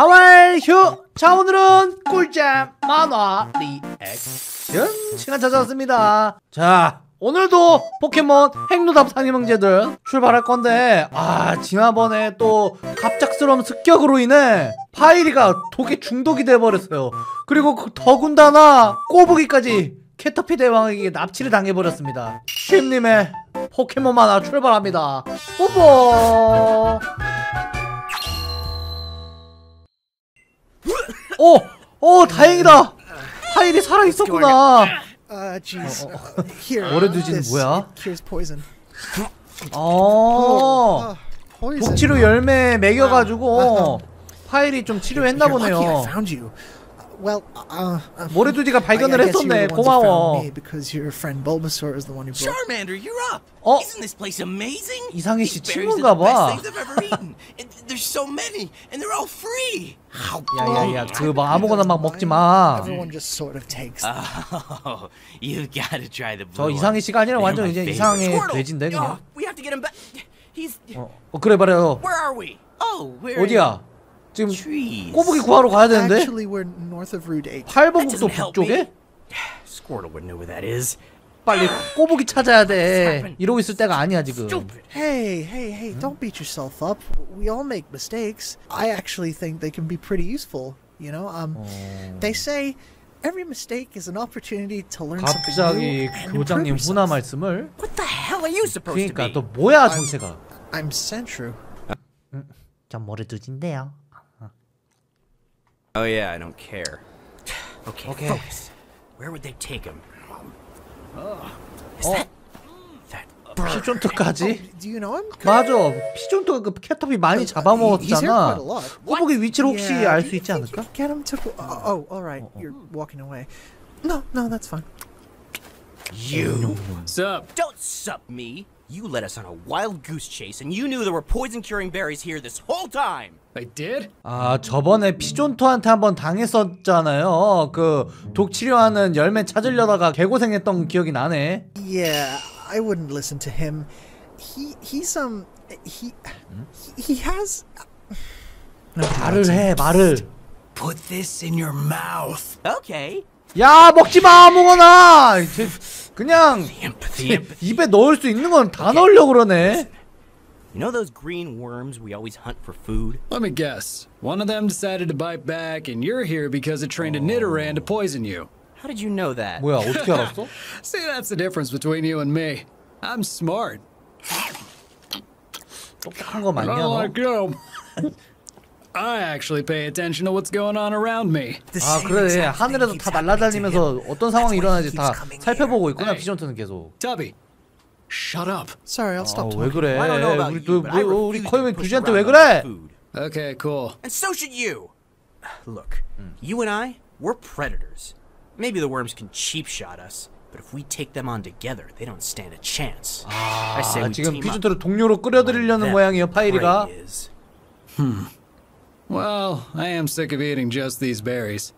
How are you! 자 오늘은 꿀잼 만화 리액션 시간 찾아왔습니다. 자 오늘도 포켓몬 핵노답 삼형제들 출발할 건데 아 지난번에 또 갑작스러운 습격으로 인해 파이리가 독에 중독이 돼버렸어요. 그리고 그 더군다나 꼬부기까지 캐터피 대왕에게 납치를 당해버렸습니다. 쉼님의 포켓몬 만화 출발합니다. 뽀뽀 오! 오 다행이다 파일이 살아있었구나 Uh, jeez. Uh, here. 뭐래 두진 this, 뭐야? 어 Uh. 독치료 열매 먹여가지고 파일이 좀 치료했나 보네요. Well, uh, uh, 모래두지가 발견을 guess you 했었네 고마워 me because your friend Bulbasaur is the one who brought. Charmander, you're up. Oh. Isn't this place amazing? 이상희 씨 친구인가 봐. there's so many, and they're all free. 야야야 그뭐 아무거나 막 먹지 마. Everyone just sort of takes. Oh, you gotta try the 저 blue. 이상희 씨가 아니라 완전 이제 Squirtle! 돼지인데 Oh, 그냥. we have to get him back. He's. 어, 어 그래 말해요. Where are we? Oh, we're in 어디야? 지금. 꼬부기 구하러 가야 되는데 Actually, we're north of Route 8. That 팔복국도 doesn't help me. 북쪽에? Squirtle would know where that is. 빨리 꼬부기 찾아야 돼. 이러고 있을 때가 아니야 지금. Hey, hey, hey! Don't beat yourself up. We all make mistakes. I actually think they can be pretty useful. You know, um, they say every mistake is an opportunity to learn something 갑자기 new and improve 교장님 yourself. 훈화 말씀을 What the hell are you supposed to 그러니까 be? 또 뭐야 정체가 I'm Sentru. 전 모래두지인데요 Oh yeah, I don't care. Okay, Okay. focus. Where would they take him? Is 어 that that bird? 피존토까지? Do you know him? 맞아 피존토가 그 캐터피 많이 He's here quite 잡아먹었잖아 a lot. 꼬부기 위치를 혹시 Yeah, 알 do 수 you 있지 think 않을까? you could Get him to. Oh, oh, all right. You're walking away. No, no, that's fine. You Sup? don't sup me. You led us on a wild goose chase, and you knew there were poison curing berries here this whole time. I did? 아 저번에 피존토한테 한번 당했었잖아요 그 독 치료하는 열매 찾으려다가 개고생했던 기억이 나네 Yeah, I wouldn't listen to him. He he's um he he, has. 말을 해 말을 Put this in your mouth. Okay. 야 먹지 마 아무거나 쟤 그냥 Empathy, empathy. 입에 넣을 수 있는 건 다 넣으려고 그러네 You know those green worms we always hunt for food? Let me guess. One of them decided to bite back, and you're here because it trained a Nidoran to poison you. How did you know that? 뭐야 어떻게 알았어? See, that's the difference between you and me. I'm smart. 똑똑한 거 맞냐 Not 너? like you. I actually pay attention to what's going on around me. The 아 same 그래 exact thing 하늘에서 keeps 다 happening to 날아다니면서 him. 어떤 상황이 That's why he 일어나는지 keeps 다 coming 살펴보고 있구나 Hey. 피존트는 계속 Tubby, shut up. Sorry, I'll stop 아왜 talking. 그래 I don't know about 우리 또 you, but I 뭐, 우리 refuse 거의 to push 두지한테 왜 around 그래? on food. Okay, cool. And so should you. Look, you and I, we're predators. Maybe the worms can cheap shot us, but if we take them on together, they don't stand a chance. I say 아 we 지금 team up. 피존트를 동료로 끌어들이려는 Then 모양이에요 파이리가 prey is. Well, I am sick of eating just these berries.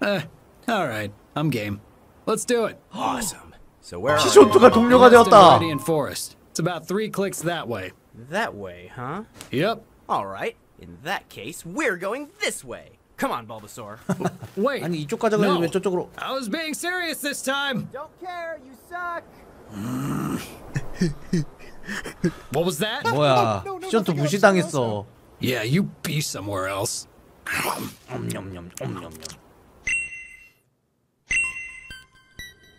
Eh, alright, I'm game. Let's do it. Awesome. So where are we? 피존트가 동료가 West 되었다 Radiant Forest. It's about three clicks that way. That way, huh? Yep. All right. In that case, we're going this way. Come on, Bulbasaur. Wait. 아니 이쪽 가자고 No. 했는데 왜 저쪽으로 I was being serious this time. don't care. You suck. What was that? 뭐야 no, no, 피존트 nothing else, 무시당했어 Yeah, you be somewhere else.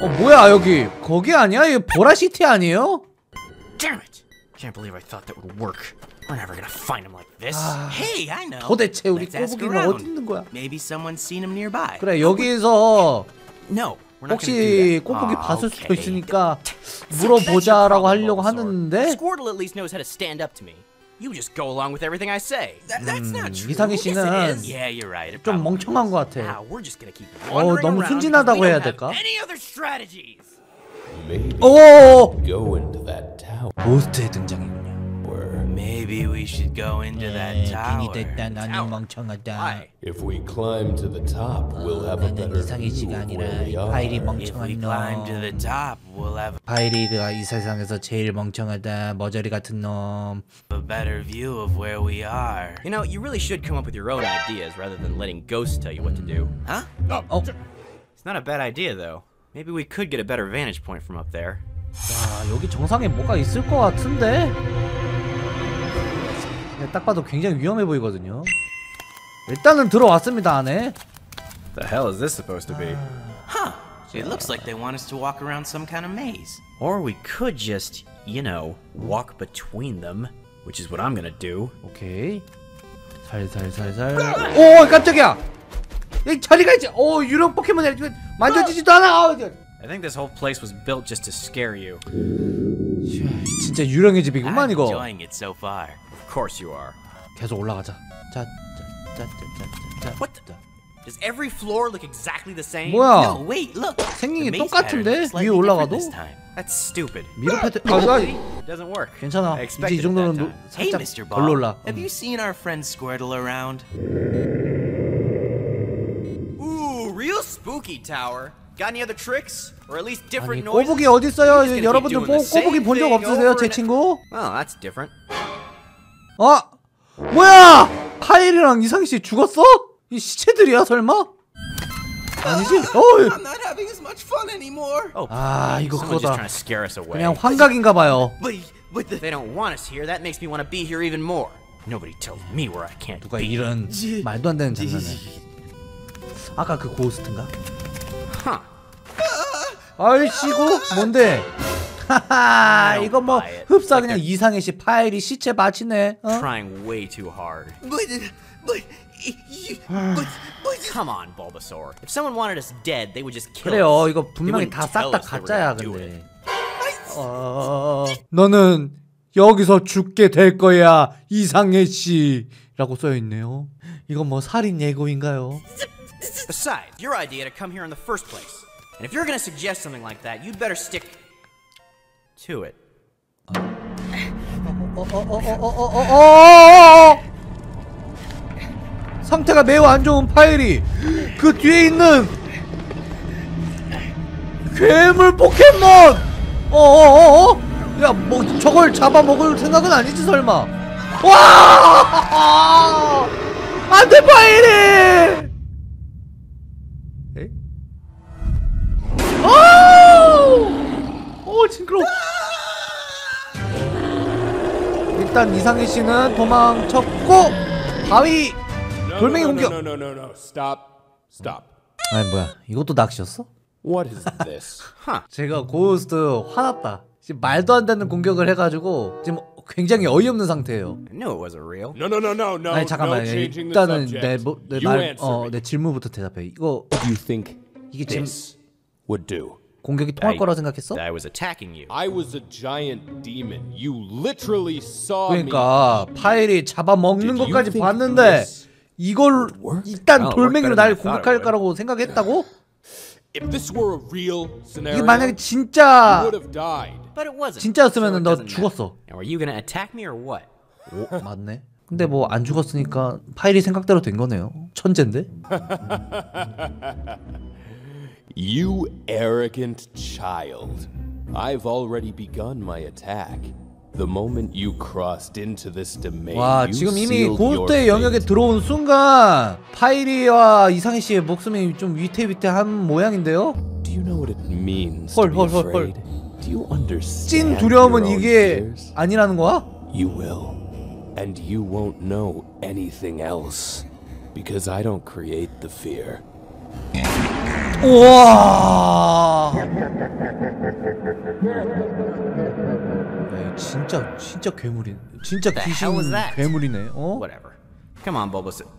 어 뭐야 여기 거기 아니야? 이거 보라시티 아니에요? Damn it! Can't believe I thought that would work. We're never gonna find him like this. hey, I know. 도대체 우리 꼬부기는. 어디 있는 거야? Maybe someone's seen him nearby. 그래 여기서 No, 혹시. 꼬부기 Ah, 봤을 수도. 있으니까 물어보자라고 하려고. 하는데 Squirtle at least knows how to stand up to me. You just go along with everything I say. That, that's not true. 이상희 씨는. Yeah, you're right. It 좀 probably 멍청한. 것 같아. Now we're just gonna keep 어, wandering 너무 around 순진하다고 because we 해야 don't have 될까? Any other strategies? Maybe 오 go into that tower 고스트의 등장이군요 Maybe we should go into that 네, tower. 괜히 됐다 나는 Tower. 멍청하다 Why? If we climb to the top, we'll have a 나는 better 이상의 view 씨가 of 아니라 where we 이 파일이 are. If we 멍청한 climb to the 놈 top, we'll have 파이리가 이 세상에서 제일 멍청하다 머저리 같은 놈 a better view of where we are. You know, you really should come up with your own ideas rather than letting ghosts tell you what to do. Huh? 어? It's not a bad idea, though. Maybe we could get a better vantage point from up there. 야 여기 정상에 뭐가 있을 것 같은데? 네, 딱 봐도 굉장히 위험해 보이거든요 일단은 들어왔습니다 안에 The hell is this supposed to be? Huh. It looks like they want us to walk around some kind of maze. Or we could just, you know, walk between them, which is what I'm gonna do. 오케이 살살살살 오 깜짝이야 이 저리 가야지 오 유령 포켓몬이 이거 만져지지도 않아 아, 이거. I think this whole place was built just to scare you. 진짜 유령의 집이구만 I'm 이거 enjoying it so far. Of course you are. 계속 올라가자 자자자자자 What the? Does every floor look exactly the same? 뭐야 No, wait, look. 생긴 게 The maze 똑같은데? pattern looks 위에 slightly 올라가도? different this time. That's stupid. 미러 패트 아, 아 It doesn't work. 괜찮아 I 이제 expected 이 it 정도는 that 노- time. Hey, 살짝 Mr. Bob. 덜 놀라 Have you seen our friend Squirtle around? Ooh, real spooky tower. Got any other tricks? Or at least 아니 different noises? 꼬북이 어딨어요 He's gonna 여러분들 keep 뽀, doing the 꼬북이 same 본 적 thing 없으세요 over 제 and- 친구? Well, that's different. 어? 뭐야 카일이랑 이상희씨 죽었어? 이 시체들이야 설마? 아니지? 어이. Oh, 아 이거 그거다. 그냥 환각인가 봐요 But, but the, If they don't want us here, that makes me want to be here even more. Nobody tells me where I can't 누가. 이런 말도 안 되는 장난을 아까 그 고스트인가? 아이씨고 뭔데? 하하 이거 뭐. 흡사 그냥 이상희 씨 파일이 시체 마치네 어? Trying way too hard. but, but, you, but, but, Come on, Bulbasaur. If someone wanted us dead, they would just kill 그래요 us. 이거 분명히 다 싹 다 가짜야 근데 어... 너는 여기서 죽게 될 거야 이상해 씨 라고 써 있네요 이건 뭐 살인 예고인가요? Besides, your idea to come here in the first place. And if you're gonna suggest something like that, you'd better stick to it. 어어어어어어어어 상태가 매우 안 좋은 파일이 그 뒤에 있는 괴물 포켓몬 어어어어 야뭐 저걸 잡아먹을 생각은 아니지 설마 와 안돼 파일이 에? 일단 이상희 씨는 도망쳤고 바위 돌멩이 공격. 아니 뭐야 이것도 낚시였어? What is this? 제가 고스트 화났다 지금 말도 안 되는 공격을 해가지고 지금 굉장히 어이없는 상태예요 I knew it wasn't real. No, no, no, no, no. 아니 잠깐만 no 일단은 me. 질문부터 대답해 이거 You think 이게 지금 this would do? 공격이 통할 I- 거라 생각했어? I was attacking you. I was a giant demon. You literally saw me. 그러니까 파일이 잡아먹는 것까지 봤는데 이걸? 일단 Oh, 돌멩이로 날 공격할. 거라고 생각했다고? If this were a real 이게 만약에 진짜 it 너 죽었어. matter. Now, are you gonna attack me or what? 오 맞네. 근데 뭐 안 죽었으니까 파일이 생각대로 된 거네요. 천재인데? You arrogant child. I've already begun my attack. The moment you crossed into this domain, 와 you 지금 이미 sealed your 고스트의 영역에 fate. 들어온 순간 파이리와 이상희 씨의 목숨이 좀 위태위태한 모양인데요. Do you know what it means 헐, to be 헐, 헐, 헐. afraid? Do you 찐 understand 두려움은 your own 이게 fears? 아니라는 거야? You will. And you won't know anything else. Because I don't create the fear. 우와. 야, 진짜 진짜 괴물이 진짜 귀신? 괴물이네. 어? Whatever. Come on, Bulbasaur.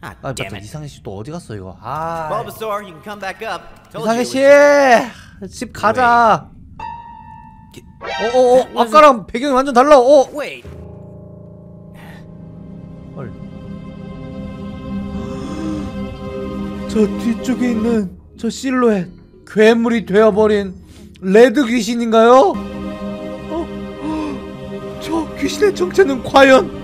Ah, 아 맞다 it. 이상희 씨또 어디 갔어 이거? 아 Bulbasaur, you can come back up. Was- 씨집 가자. 어어 어 아까랑 배경이 완전 달라. 어. Wait. 헐. 저 뒤쪽에 있는 저 실루엣 괴물이 되어버린 레드 귀신인가요? 어? 저 귀신의 정체는 과연